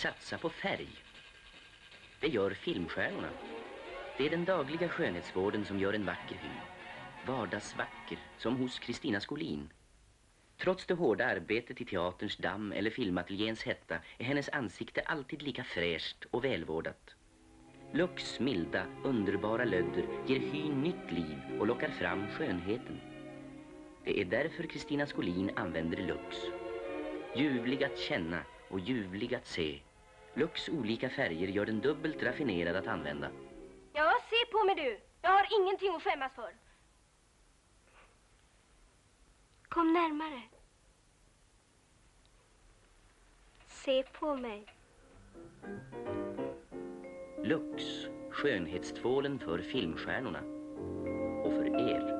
Satsa på färg. Det gör filmstjärnorna. Det är den dagliga skönhetsvården som gör en vacker hy. Vardagsvacker, som hos Kristina Skolin. Trots det hårda arbetet i teaterns damm eller filmateljéns hetta är hennes ansikte alltid lika fräscht och välvårdat. Lux milda, underbara lödder ger hyn nytt liv och lockar fram skönheten. Det är därför Kristina Skolin använder Lux. Ljuvlig att känna och ljuvlig att se. Lux olika färger gör den dubbelt raffinerad att använda. Ja, se på mig du. Jag har ingenting att skämmas för. Kom närmare. Se på mig. Lux, skönhetstvålen för filmstjärnorna. Och för er.